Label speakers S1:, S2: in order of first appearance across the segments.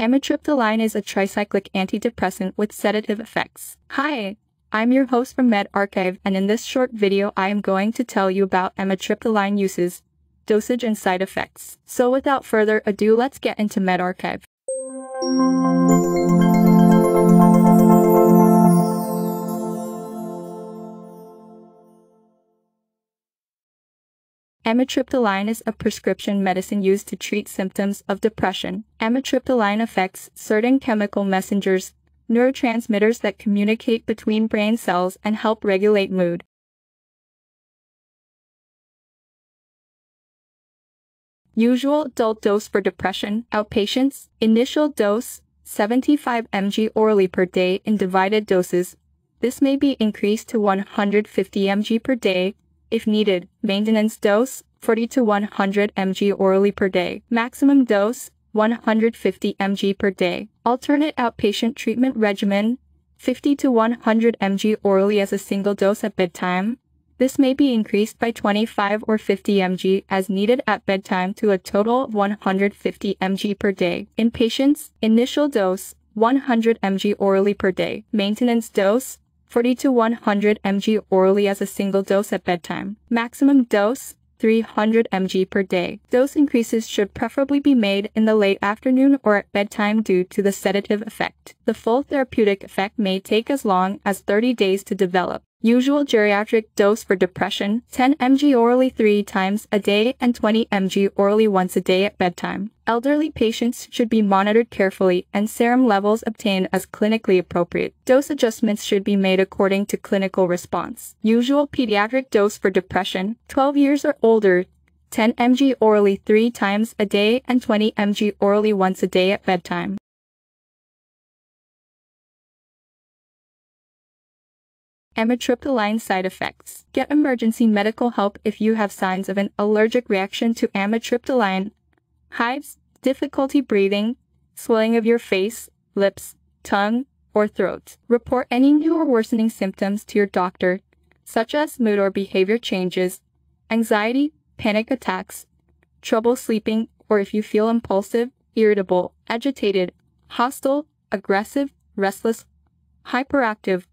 S1: Amitriptyline is a tricyclic antidepressant with sedative effects. Hi, I'm your host from MedArchive and in this short video I am going to tell you about amitriptyline uses, dosage and side effects. So without further ado let's get into MedArchive. Amitriptyline is a prescription medicine used to treat symptoms of depression. Amitriptyline affects certain chemical messengers, neurotransmitters that communicate between brain cells and help regulate mood. Usual adult dose for depression, outpatients, initial dose, 75 mg orally per day in divided doses. This may be increased to 150 mg per day if needed. Maintenance dose, 40 to 100 mg orally per day. Maximum dose, 150 mg per day. Alternate outpatient treatment regimen, 50 to 100 mg orally as a single dose at bedtime. This may be increased by 25 or 50 mg as needed at bedtime to a total of 150 mg per day. In patients, initial dose, 100 mg orally per day. Maintenance dose, 40 to 100 mg orally as a single dose at bedtime. Maximum dose, 300 mg per day. Dose increases should preferably be made in the late afternoon or at bedtime due to the sedative effect. The full therapeutic effect may take as long as 30 days to develop. Usual geriatric dose for depression, 10 mg orally 3 times a day and 20 mg orally once a day at bedtime. Elderly patients should be monitored carefully and serum levels obtained as clinically appropriate. Dose adjustments should be made according to clinical response. Usual pediatric dose for depression, 12 years or older, 10 mg orally 3 times a day and 20 mg orally once a day at bedtime. Amitriptyline side effects. Get emergency medical help if you have signs of an allergic reaction to amitriptyline. Hives, difficulty breathing, swelling of your face, lips, tongue, or throat. Report any new or worsening symptoms to your doctor, such as mood or behavior changes, anxiety, panic attacks, trouble sleeping, or if you feel impulsive, irritable, agitated, hostile, aggressive, restless, hyperactive,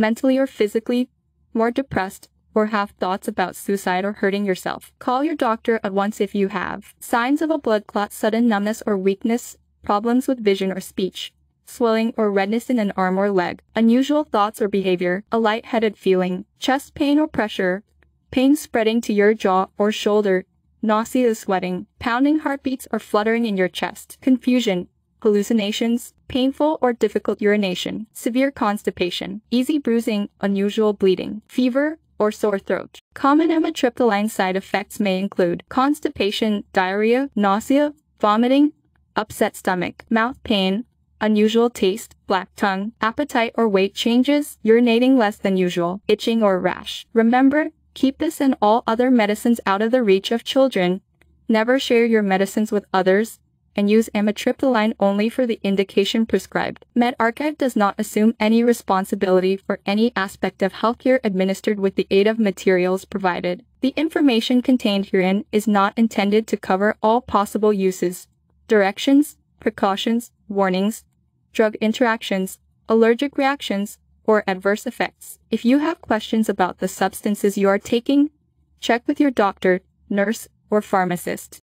S1: mentally or physically more depressed, or have thoughts about suicide or hurting yourself. Call your doctor at once if you have signs of a blood clot, sudden numbness or weakness, problems with vision or speech, swelling or redness in an arm or leg, unusual thoughts or behavior, a lightheaded feeling, chest pain or pressure, pain spreading to your jaw or shoulder, nausea, sweating, pounding heartbeats or fluttering in your chest, confusion, hallucinations, painful or difficult urination, severe constipation, easy bruising, unusual bleeding, fever, or sore throat. Common amitriptyline side effects may include constipation, diarrhea, nausea, vomiting, upset stomach, mouth pain, unusual taste, black tongue, appetite or weight changes, urinating less than usual, itching or rash. Remember, keep this and all other medicines out of the reach of children. Never share your medicines with others, and use amitriptyline only for the indication prescribed. MedArchive does not assume any responsibility for any aspect of healthcare administered with the aid of materials provided. The information contained herein is not intended to cover all possible uses, directions, precautions, warnings, drug interactions, allergic reactions, or adverse effects. If you have questions about the substances you are taking, check with your doctor, nurse, or pharmacist.